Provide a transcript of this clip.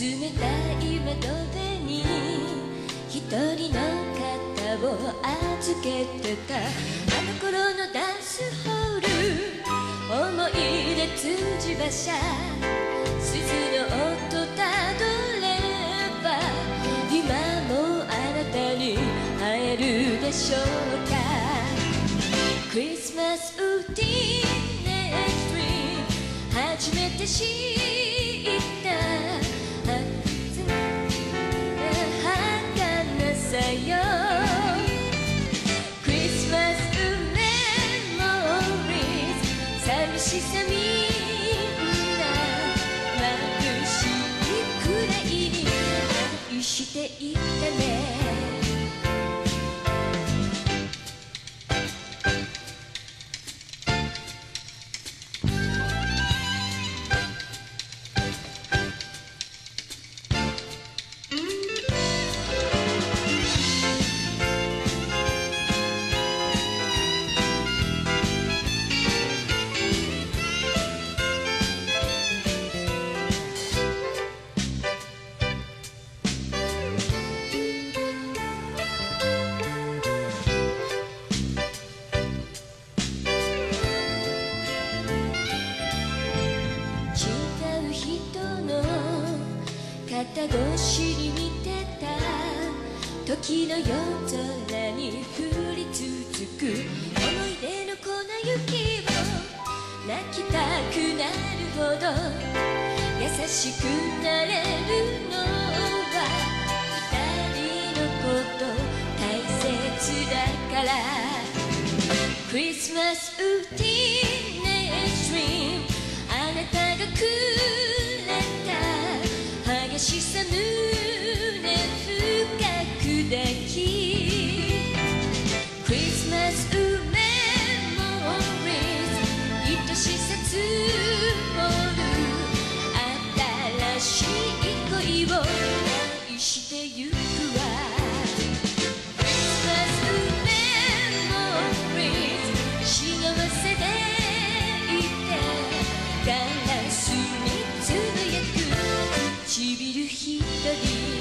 冷たい窓辺に一人の肩を預けてたあの頃のダンスホール思い出つじ馬車。鈴の音たどれば今もあなたに会えるでしょうか。クリスマスウーティーネットリー初めて知る肩越しに見てた時の夜空に降り続く思い出の粉雪を泣きたくなるほど。優しくなれるのは二人のこと大切だからクリスマスウーティーネイスリームあなたが来る You.